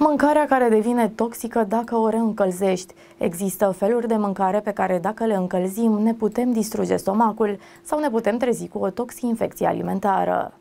Mâncarea care devine toxică dacă o reîncălzești. Există feluri de mâncare pe care dacă le încălzim ne putem distruge stomacul sau ne putem trezi cu o toxinfecție alimentară.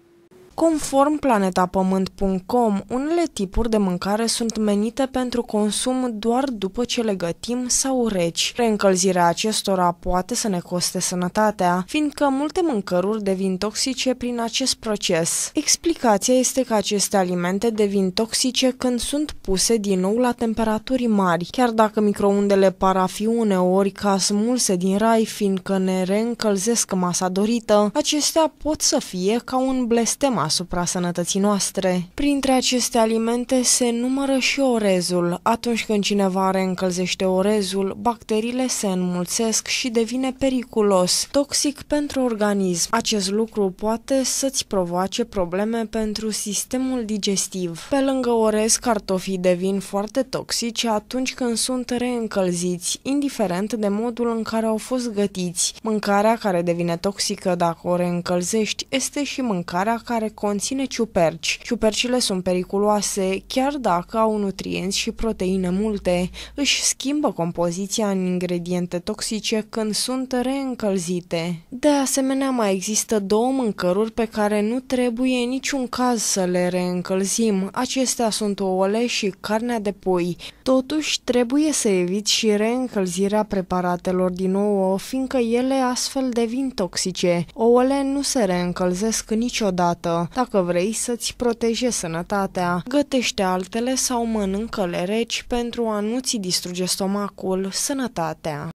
Conform planetapământ.com, unele tipuri de mâncare sunt menite pentru consum doar după ce le gătim sau reci. Reîncălzirea acestora poate să ne coste sănătatea, fiindcă multe mâncăruri devin toxice prin acest proces. Explicația este că aceste alimente devin toxice când sunt puse din nou la temperaturi mari, chiar dacă microundele par a fi uneori ca smulse din rai, fiindcă ne reîncălzesc masa dorită, acestea pot să fie ca un blestem asupra sănătății noastre. Printre aceste alimente se numără și orezul. Atunci când cineva reîncălzește orezul, bacteriile se înmulțesc și devine periculos, toxic pentru organism. Acest lucru poate să-ți provoace probleme pentru sistemul digestiv. Pe lângă orez, cartofii devin foarte toxici atunci când sunt reîncălziți, indiferent de modul în care au fost gătiți. Mâncarea care devine toxică dacă o reîncălzești este și mâncarea care conține ciuperci. Ciupercile sunt periculoase chiar dacă au nutrienți și proteine multe. Își schimbă compoziția în ingrediente toxice când sunt reîncălzite. De asemenea, mai există două mâncăruri pe care nu trebuie în niciun caz să le reîncălzim. Acestea sunt ouăle și carnea de pui. Totuși, trebuie să eviți și reîncălzirea preparatelor din ouă, fiindcă ele astfel devin toxice. Ouăle nu se reîncălzesc niciodată. Dacă vrei să-ți protejezi sănătatea, gătește altele sau mănâncă-le reci pentru a nu-ți distruge stomacul, sănătatea.